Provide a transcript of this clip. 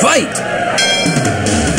Fight!